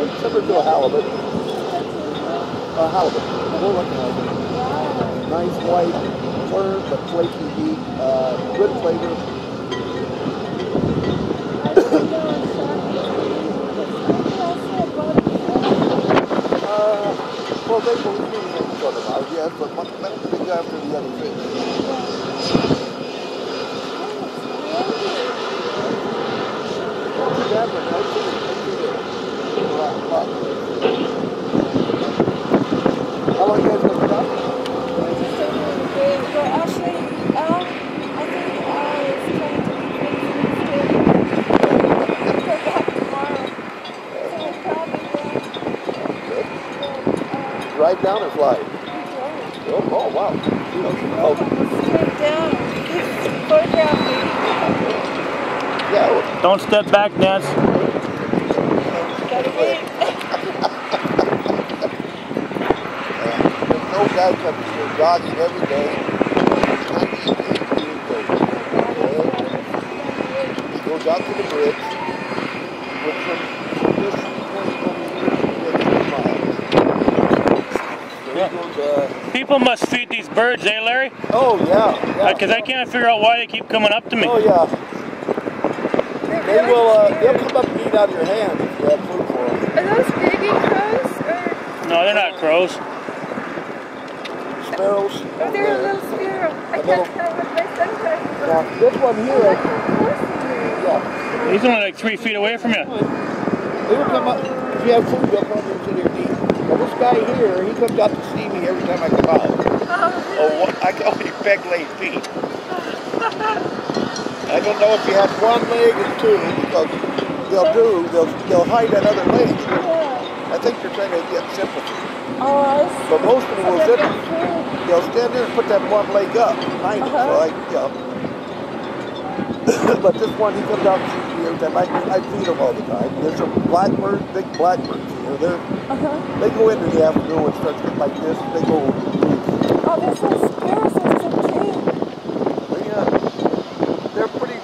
Yeah, similar to a halibut. A halibut. More like a halibut. Nice white, firm but flaky meat. Uh, good flavor. Well, they believe in each other now, yes, but to after the other fish bad, but I think it's pretty good. Right, right. How long you guys been stop? But actually, um, I think I was trying to be busy to go back tomorrow. So I probably will. Uh, down or fly? Oh, oh wow. Oh, Straight down. He's photographing. yeah, Don't step back, wait. No guy comes here jogging every day. 98 years old. He goes out to the bridge with some this 20 years he miles. So he goes, uh, People must feed these birds, eh, Larry? oh yeah, yeah. Because I can't figure out why they keep coming up to me. Oh yeah. They will. Uh, they'll come up and eat out of your hand if you have food for them. Are those baby crows or No, they're not crows. Sparrows. oh, they're a little sparrow? I A can't tell with my sunglasses on. Now this one Oh, here, look how close he is. yeah. He's only like three feet away from you. They will come up, if you have food, they'll come up into their eat. This guy here, he comes out to see me every time I come out. Oh, Oh, what, I call him peg leg feet. I don't know if he has one leg or two, because they'll do, they'll, they'll hide that other leg. yeah. I think they're trying to get sympathy. Oh, I see. But most of them will sit, they'll stand there and put that one leg up behind them, so Uh-huh. I, you know. but this one, he comes out to see me every time. I, I feed him all the time. There's a blackbird, big blackbirds here. They're, Uh-huh. They go in in the afternoon and start getting like this. They go. Oh, this sparrows in some tree. They, uh, they're pretty.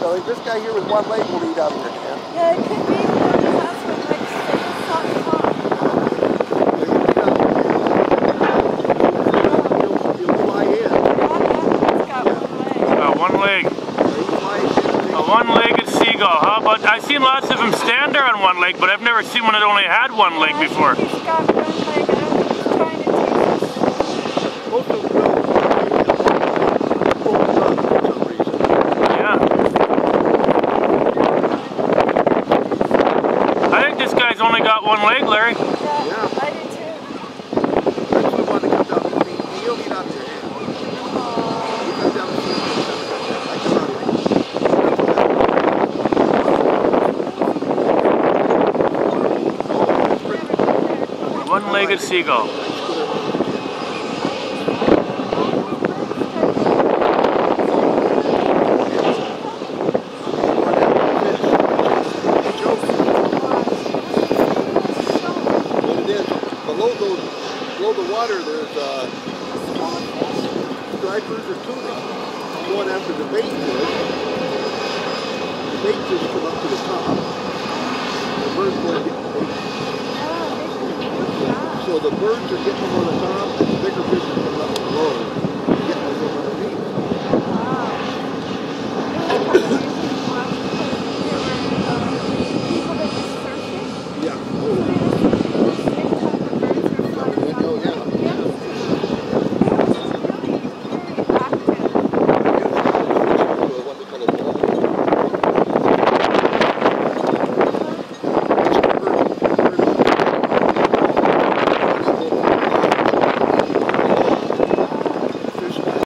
So this guy here with one leg will eat out of your hand. Yeah, it could be one has one like six on top. He'll, he'll fly in. It's got one leg. Uh, one leg. He flies in. A seagull. How about? I've seen lots of them stand there on one leg, but I've never seen one that only had one leg before. He's got one leg. I think he's trying to teach us. Most of them will. Pull the rug for some reason. Yeah. I think this guy's only got one leg, Larry. Yeah, Yeah. I do too. That's the one that comes out to feed. He'll eat out of your hand. He comes down to feed me. I come out and eat. One-legged seagull. Below the water, there's uh, or after the bait fish. The bait fish come up to the top. The birds go and get the bait. So the birds are getting them on the top,